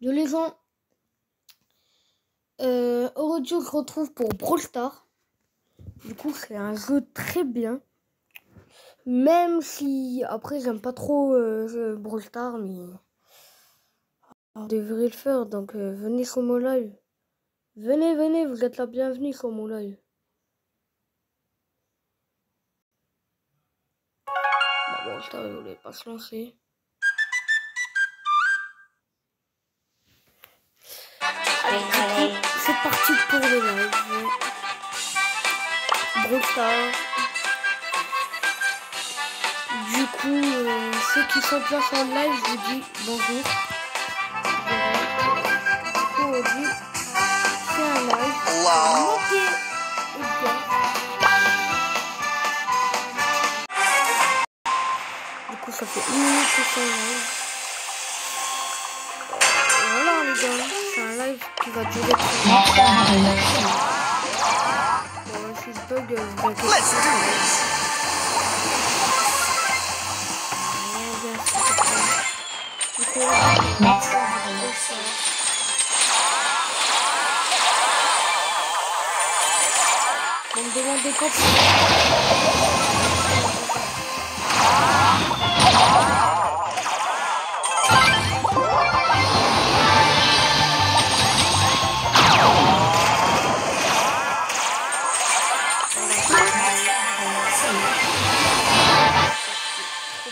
Les gens, euh, on se retrouve pour Brawl Stars. Du coup c'est un jeu très bien. Même si après j'aime pas trop euh, Brawl mais on devrait le faire. Donc euh, venez sur mon live. Venez, venez, vous êtes la bienvenue sur mon live. Bah, Brawl pas se lancer. C'est parti pour le live. Stars. Du coup, euh, ceux qui sont déjà en live, je vous dis bonjour. Dit c'est un live. Gars. Du coup, ça fait une minute que c'est un live. Voilà les gars, live qui va durer très longtemps. Bon, si je bug, euh, vous inquiétez pas. On me demandait quand Très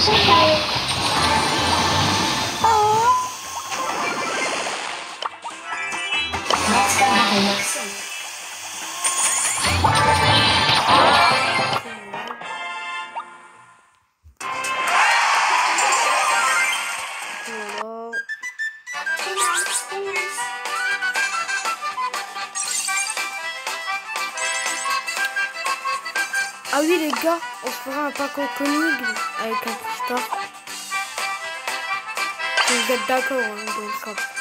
Voilà. Ah oui les gars, on se fera un pack en avec un. Si vous êtes d'accord, hein, donc ça.